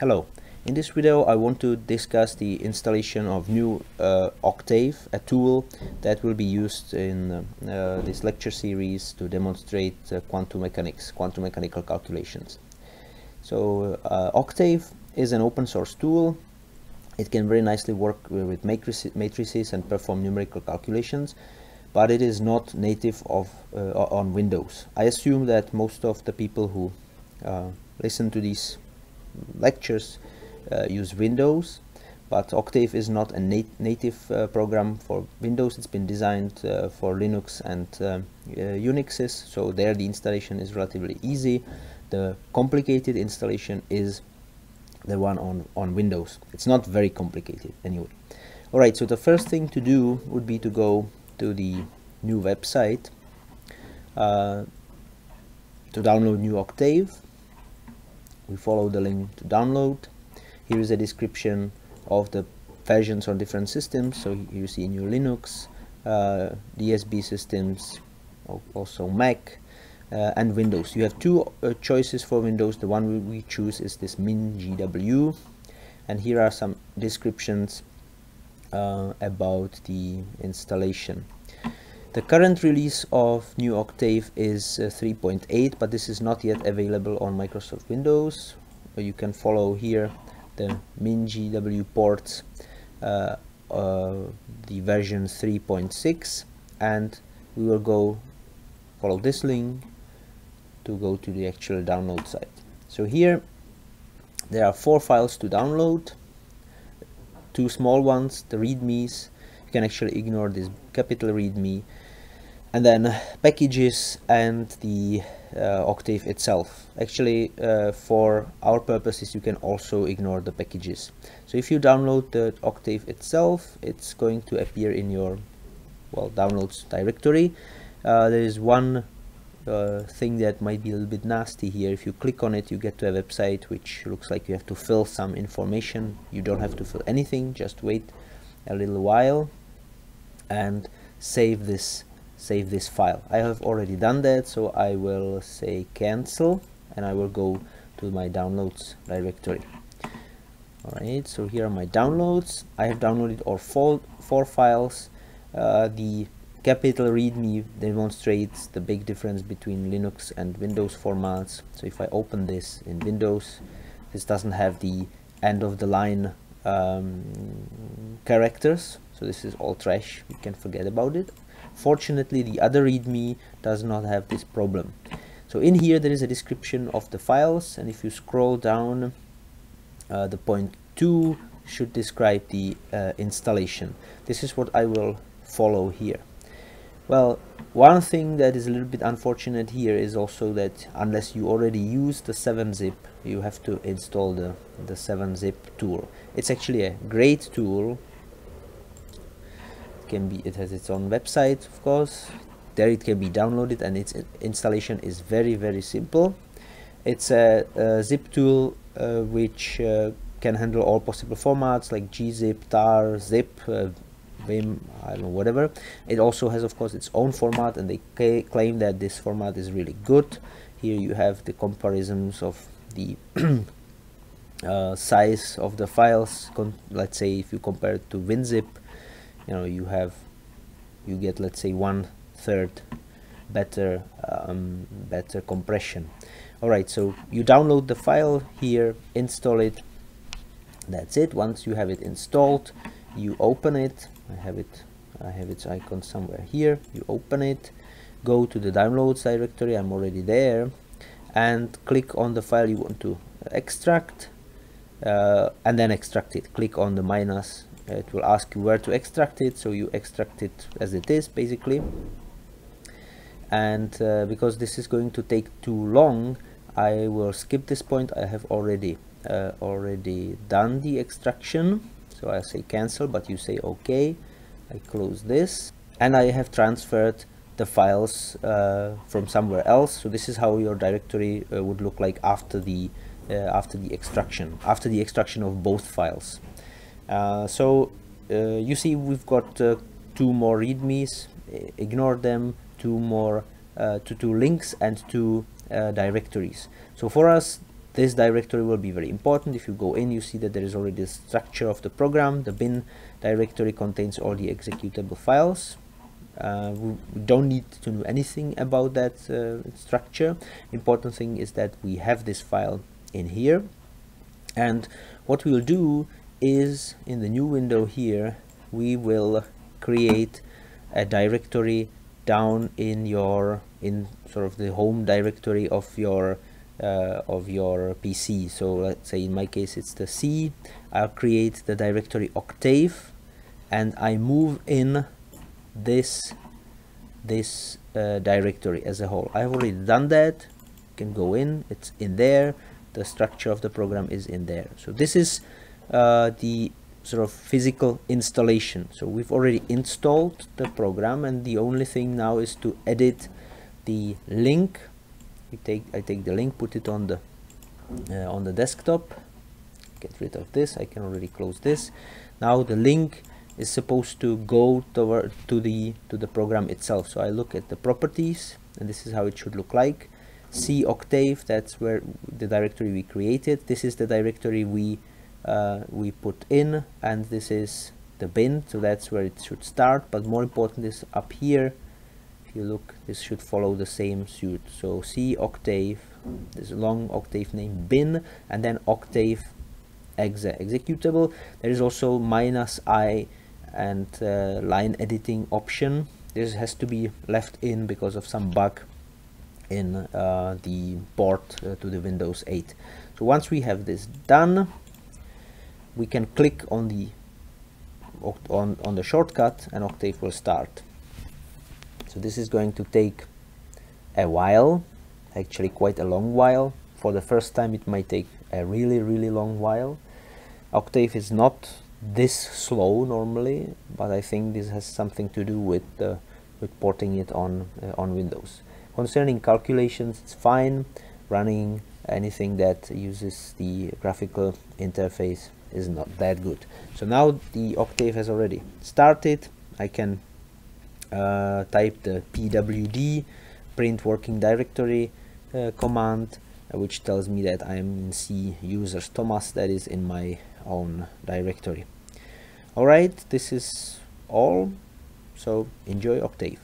Hello, in this video I want to discuss the installation of GNU uh, Octave, a tool that will be used in uh, uh, this lecture series to demonstrate uh, quantum mechanics, quantum mechanical calculations. So uh, Octave is an open source tool. It can very nicely work with matrices and perform numerical calculations, but it is not native of uh, on Windows. I assume that most of the people who listen to these lectures uh, use Windows but Octave is not a nat native uh, program for Windows. It's been designed uh, for Linux and uh, Unixes so there the installation is relatively easy. The complicated installation is the one on on Windows. It's not very complicated anyway. Alright so the first thing to do would be to go to the GNU website uh, to download GNU Octave we follow the link to download. Here is a description of the versions on different systems. So you see your Linux uh, DSB systems also Mac uh, and Windows. You have two uh, choices for Windows. The one we choose is this MinGW and here are some descriptions uh, about the installation the current release of GNU Octave is uh, 3.8 but this is not yet available on Microsoft Windows. You can follow here the MinGW ports, uh, uh, the version 3.6 and we will go follow this link to go to the actual download site. So here there are four files to download, two small ones, the readmes, you can actually ignore this capital readme and then packages and the uh, octave itself. Actually uh, for our purposes you can also ignore the packages. So if you download the octave itself it's going to appear in your well downloads directory. Uh, there is one uh, thing that might be a little bit nasty here. If you click on it you get to a website which looks like you have to fill some information. You don't have to fill anything just wait a little while and save this save this file. I have already done that so I will say cancel and I will go to my downloads directory. Alright so here are my downloads. I have downloaded all four, four files. Uh, the capital readme demonstrates the big difference between Linux and Windows formats. So if I open this in Windows this doesn't have the end of the line um, characters so this is all trash. We can forget about it. Fortunately the other readme does not have this problem. So in here there is a description of the files. And if you scroll down uh, the point 2 should describe the uh, installation. This is what I will follow here. Well one thing that is a little bit unfortunate here is also that unless you already use the 7-zip you have to install the the 7-zip tool. It's actually a great tool can be it has its own website of course. There it can be downloaded and its installation is very very simple. It's a, a zip tool uh, which uh, can handle all possible formats like gzip tar zip uh, vim i don't know whatever. It also has of course its own format and they claim that this format is really good. Here you have the comparisons of the uh, size of the files let's say if you compare it to WinZip you know you have you get let's say one third better um, better compression. Alright so you download the file here install it. That's it. Once you have it installed you open it. I have it I have its icon somewhere here. You open it go to the downloads directory. I'm already there. And click on the file you want to extract uh, and then extract it. Click on the minus it will ask you where to extract it so you extract it as it is basically. And uh, because this is going to take too long I will skip this point. I have already uh, already done the extraction. So I say cancel but you say okay. I close this. And I have transferred the files uh, from somewhere else. So this is how your directory uh, would look like after the uh, after the extraction after the extraction of both files. uh, so uh, you see we've got uh, two more readmes. Ignore them. Two more two two links and two directories. So for us this directory will be very important. If you go in you see that there is already the structure of the program. The bin directory contains all the executable files. Uh, we, we, don't need to know anything about that uh, structure. Important thing is that we have this file in here. And what we'll do is in the new window here we will create a directory down in your in sort of the home directory of your uh, of your PC so let's say in my case it's the C. I'll create the directory octave and I move in this this uh, directory as a whole. I've already done that. You can go in. It's in there. The structure of the program is in there. So this is uh, the sort of physical installation. So we've already installed the program and the only thing now is to edit the link. We take I take the link put it on the uh, on the desktop. Get rid of this. I can already close this. Now the link is supposed to go toward to the to the program itself. So I look at the properties and this is how it should look like. C octave that's where the directory we created. This is the directory we uh, we put in and this is the bin so that's where it should start. But more important is up here. If you look this should follow the same suit. So C octave this long octave name bin and then octave exe executable. There is also minus i and uh, line editing option. This has to be left in because of some bug in uh, the port uh, to the Windows 8 so once we have this done we can click on the on, on the shortcut and Octave will start so this is going to take a while actually quite a long while for the first time it might take a really really long while Octave is not this slow normally, but I think this has something to do with uh, with porting it on uh, on Windows. Concerning calculations, it's fine. Running anything that uses the graphical interface is not that good. So now the Octave has already started. I can uh, type the pwd print working directory uh, command, uh, which tells me that I'm in C users Thomas. That is in my own directory alright this is all so enjoy Octave